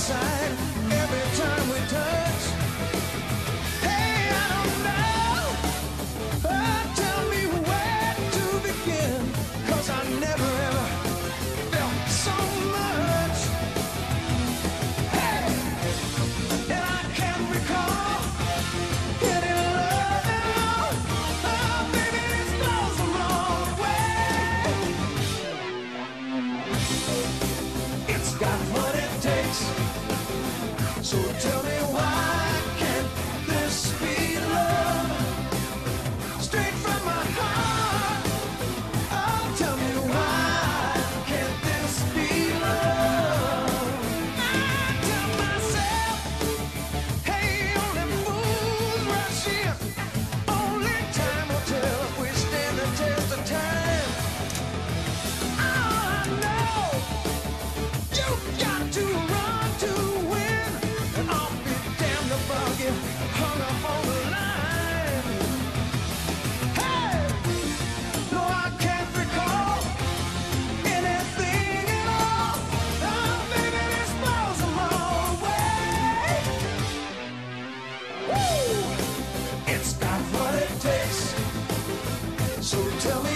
inside every time we touch. Hey, I don't know. but tell me where to begin. Cause I never ever felt so much. Hey, and I can't recall any love at all. Oh, baby, this goes the wrong way. It's got what it. So tell me why. So tell me.